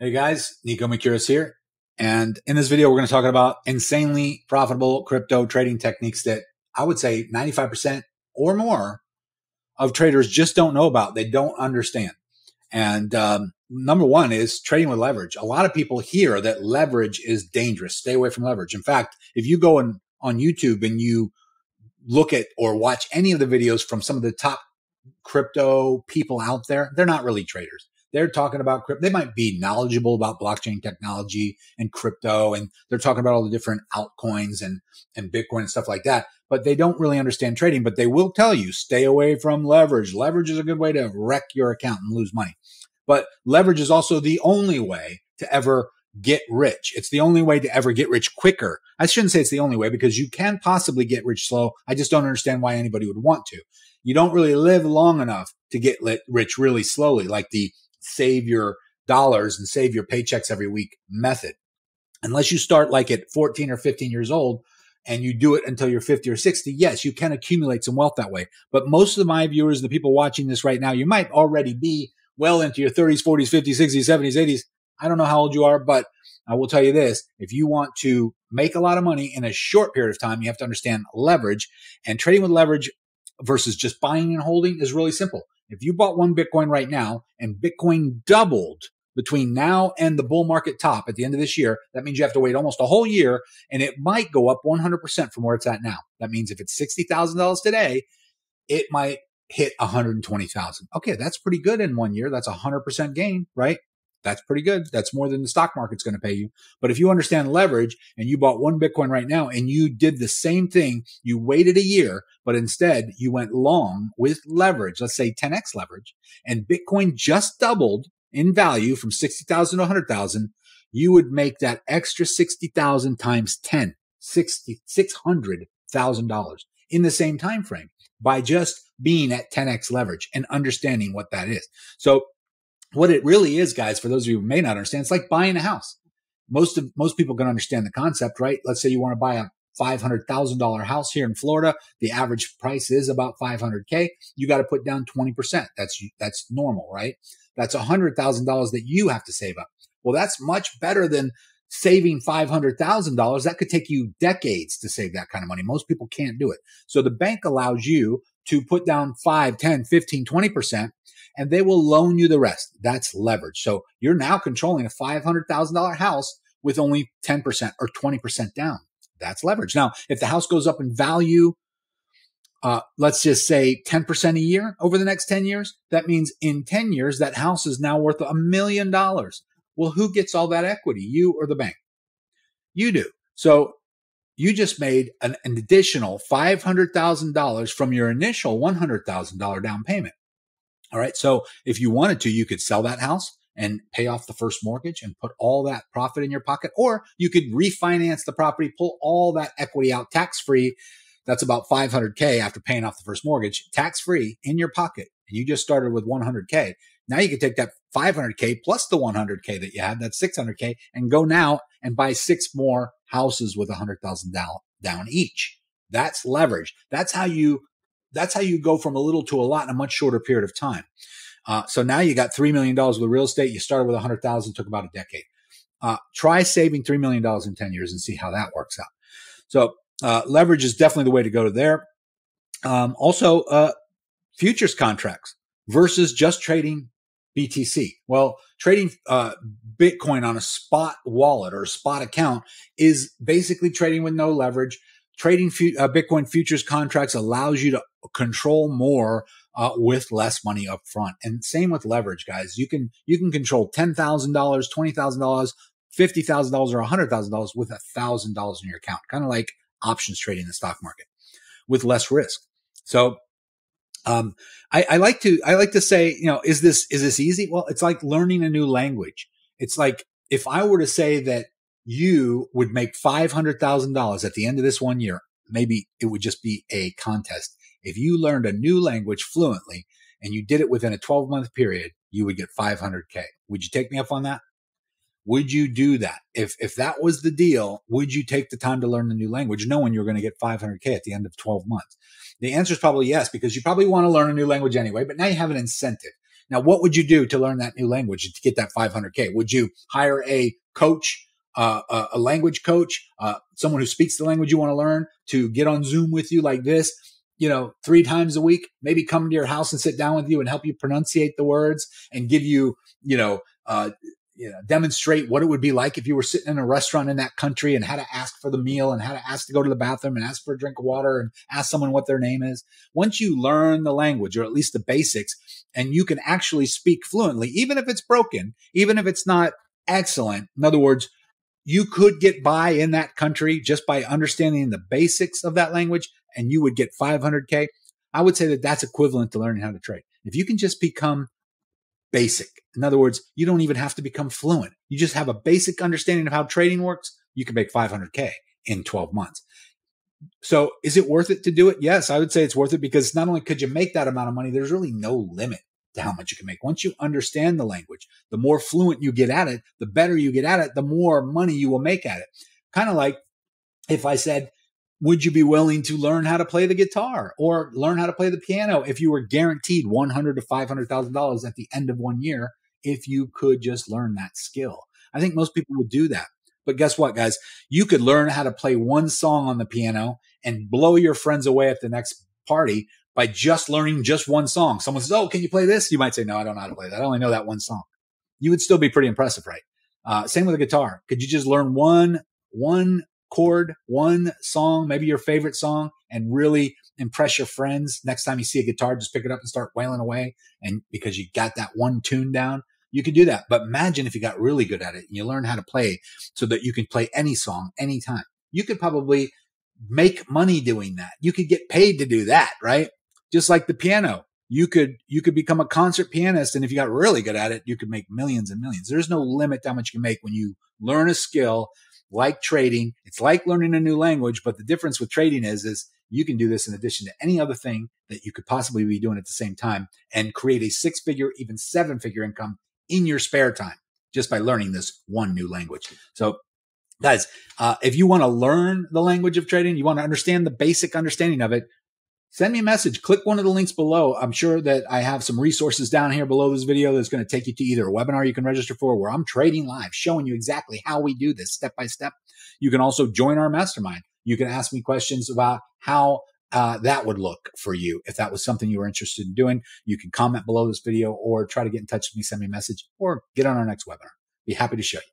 Hey guys, Niko Mercuris here. And in this video, we're going to talk about insanely profitable crypto trading techniques that I would say 95% or more of traders just don't know about. They don't understand. And um, number one is trading with leverage. A lot of people hear that leverage is dangerous. Stay away from leverage. In fact, if you go in, on YouTube and you look at or watch any of the videos from some of the top crypto people out there, they're not really traders they're talking about crypto. They might be knowledgeable about blockchain technology and crypto, and they're talking about all the different altcoins and, and Bitcoin and stuff like that. But they don't really understand trading, but they will tell you stay away from leverage. Leverage is a good way to wreck your account and lose money. But leverage is also the only way to ever get rich. It's the only way to ever get rich quicker. I shouldn't say it's the only way because you can possibly get rich slow. I just don't understand why anybody would want to. You don't really live long enough to get rich really slowly, like the save your dollars and save your paychecks every week method. Unless you start like at 14 or 15 years old and you do it until you're 50 or 60, yes, you can accumulate some wealth that way. But most of my viewers, the people watching this right now, you might already be well into your 30s, 40s, 50s, 60s, 70s, 80s. I don't know how old you are, but I will tell you this. If you want to make a lot of money in a short period of time, you have to understand leverage and trading with leverage versus just buying and holding is really simple. If you bought one Bitcoin right now and Bitcoin doubled between now and the bull market top at the end of this year, that means you have to wait almost a whole year and it might go up 100% from where it's at now. That means if it's $60,000 today, it might hit 120,000. Okay, that's pretty good in one year. That's a 100% gain, right? That's pretty good. That's more than the stock market's going to pay you. But if you understand leverage and you bought one Bitcoin right now and you did the same thing, you waited a year, but instead you went long with leverage, let's say 10x leverage, and Bitcoin just doubled in value from 60,000 to 100,000, you would make that extra 60,000 times 10, 60, $600,000 in the same time frame by just being at 10x leverage and understanding what that is. So what it really is, guys, for those of you who may not understand, it's like buying a house. Most of most people can understand the concept, right? Let's say you want to buy a five hundred thousand dollar house here in Florida. The average price is about five hundred k. You got to put down twenty percent. That's that's normal, right? That's a hundred thousand dollars that you have to save up. Well, that's much better than saving $500,000. That could take you decades to save that kind of money. Most people can't do it. So the bank allows you to put down 5, 10, 15, 20% and they will loan you the rest. That's leverage. So you're now controlling a $500,000 house with only 10% or 20% down. That's leverage. Now, if the house goes up in value, uh, let's just say 10% a year over the next 10 years, that means in 10 years, that house is now worth a million dollars. Well, who gets all that equity? You or the bank? You do. So you just made an, an additional $500,000 from your initial $100,000 down payment. All right. So if you wanted to, you could sell that house and pay off the first mortgage and put all that profit in your pocket, or you could refinance the property, pull all that equity out tax free. That's about 500K after paying off the first mortgage, tax free in your pocket. And you just started with 100K. Now you can take that 500K plus the 100K that you had, that's 600K, and go now and buy six more houses with a 100,000 down, down each. That's leverage. That's how you that's how you go from a little to a lot in a much shorter period of time. Uh, so now you got $3 million with real estate. You started with a 100,000, took about a decade. Uh, try saving $3 million in 10 years and see how that works out. So, uh, leverage is definitely the way to go to there. Um, also, uh, futures contracts versus just trading BTC. Well, trading uh, Bitcoin on a spot wallet or a spot account is basically trading with no leverage. Trading uh, Bitcoin futures contracts allows you to control more uh, with less money up front. And same with leverage, guys. You can you can control ten thousand dollars, twenty thousand dollars, fifty thousand dollars, or hundred thousand dollars with a thousand dollars in your account, kind of like options trading in the stock market with less risk. So um, I, I, like to I like to say, you know, is this is this easy? Well, it's like learning a new language. It's like if I were to say that you would make five hundred thousand dollars at the end of this one year, maybe it would just be a contest. If you learned a new language fluently and you did it within a 12 month period, you would get 500K. Would you take me up on that? Would you do that? If, if that was the deal, would you take the time to learn the new language knowing you're going to get 500K at the end of 12 months? The answer is probably yes, because you probably want to learn a new language anyway, but now you have an incentive. Now, what would you do to learn that new language to get that 500K? Would you hire a coach, uh, a, a, language coach, uh, someone who speaks the language you want to learn to get on Zoom with you like this? You know, three times a week, maybe come to your house and sit down with you and help you pronunciate the words and give you, you know, uh, you know, demonstrate what it would be like if you were sitting in a restaurant in that country and had to ask for the meal and had to ask to go to the bathroom and ask for a drink of water and ask someone what their name is. Once you learn the language or at least the basics and you can actually speak fluently, even if it's broken, even if it's not excellent. In other words, you could get by in that country just by understanding the basics of that language and you would get 500K. I would say that that's equivalent to learning how to trade. If you can just become basic. In other words, you don't even have to become fluent. You just have a basic understanding of how trading works. You can make 500K in 12 months. So is it worth it to do it? Yes, I would say it's worth it because not only could you make that amount of money, there's really no limit to how much you can make. Once you understand the language, the more fluent you get at it, the better you get at it, the more money you will make at it. Kind of like if I said, would you be willing to learn how to play the guitar or learn how to play the piano if you were guaranteed 100 to 500,000 dollars at the end of one year if you could just learn that skill? I think most people would do that. But guess what, guys? You could learn how to play one song on the piano and blow your friends away at the next party by just learning just one song. Someone says, "Oh, can you play this?" You might say, "No, I don't know how to play that. I only know that one song." You would still be pretty impressive, right? Uh, same with a guitar. Could you just learn one one chord, one song, maybe your favorite song, and really impress your friends. Next time you see a guitar, just pick it up and start wailing away. And because you got that one tune down, you can do that. But imagine if you got really good at it and you learn how to play so that you can play any song anytime. You could probably make money doing that. You could get paid to do that, right? Just like the piano. You could you could become a concert pianist and if you got really good at it, you could make millions and millions. There's no limit to how much you can make when you learn a skill like trading. It's like learning a new language, but the difference with trading is, is you can do this in addition to any other thing that you could possibly be doing at the same time and create a six figure, even seven figure income in your spare time just by learning this one new language. So guys, uh, if you want to learn the language of trading, you want to understand the basic understanding of it, send me a message. Click one of the links below. I'm sure that I have some resources down here below this video that's going to take you to either a webinar you can register for where I'm trading live, showing you exactly how we do this step by step. You can also join our mastermind. You can ask me questions about how uh, that would look for you. If that was something you were interested in doing, you can comment below this video or try to get in touch with me, send me a message or get on our next webinar. Be happy to show you.